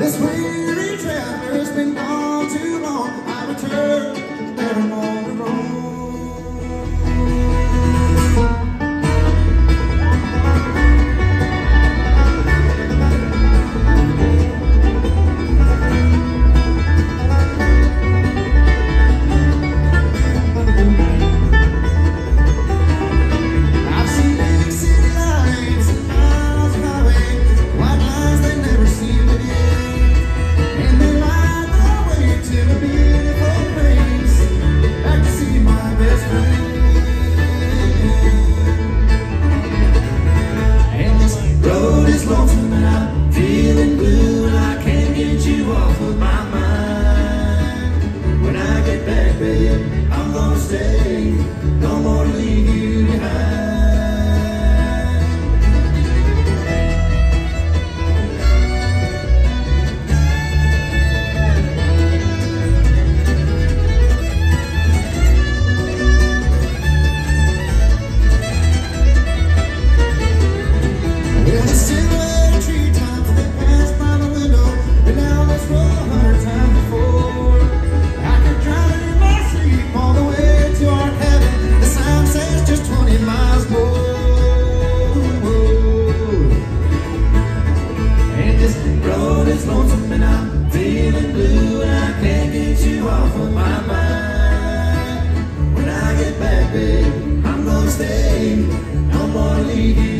Let's. happy, I'm gonna stay, no more leaving.